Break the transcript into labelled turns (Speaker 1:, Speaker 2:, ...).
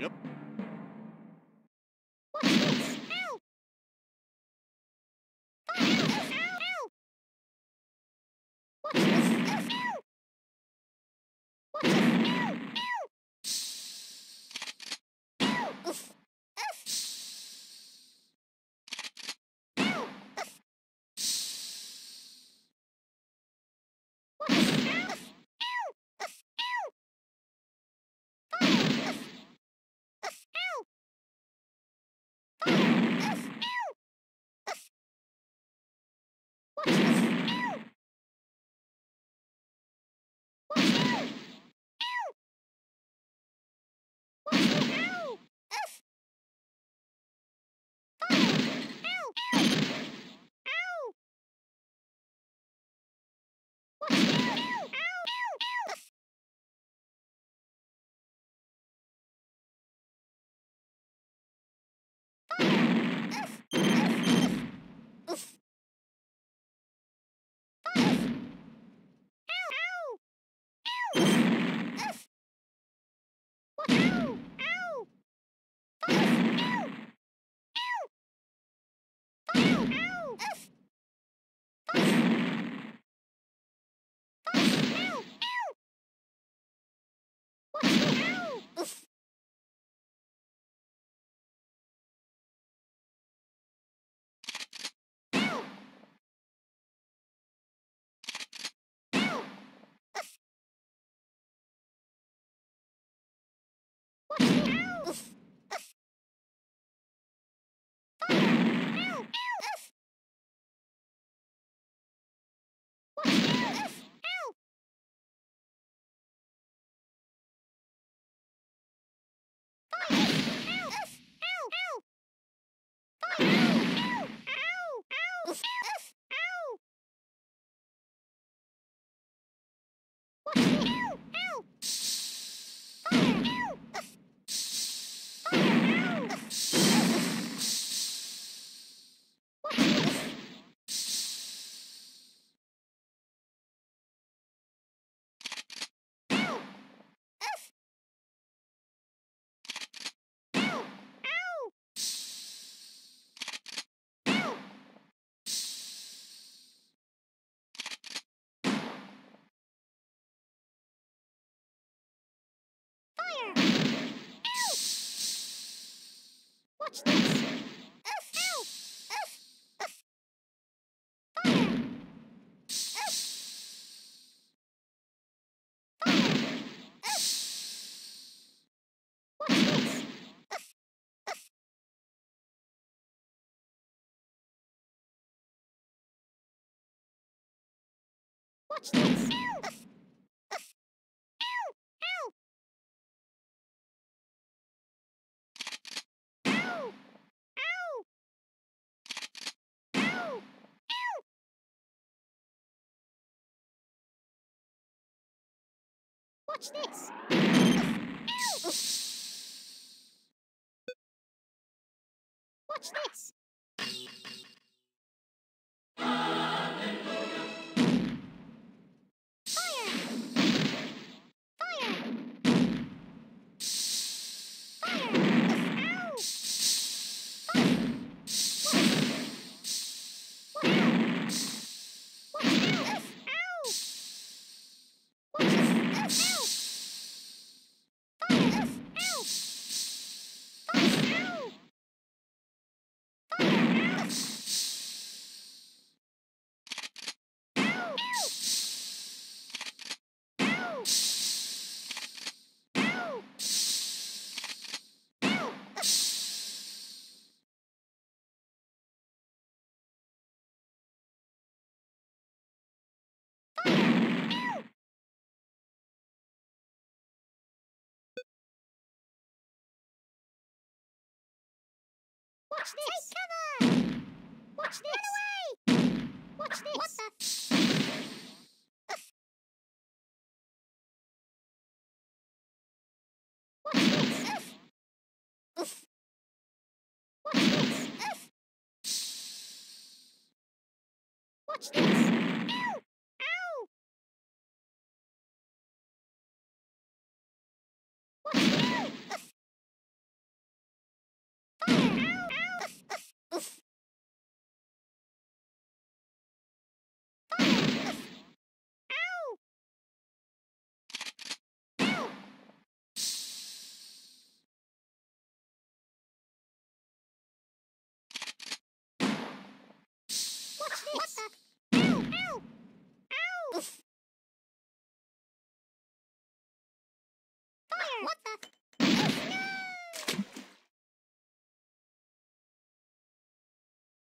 Speaker 1: Yep.
Speaker 2: Oof. Watch this! Watch this! Watch this. Watch this. Watch this? Take cover! Watch this? Run away! What's this? What the? What's this? What the?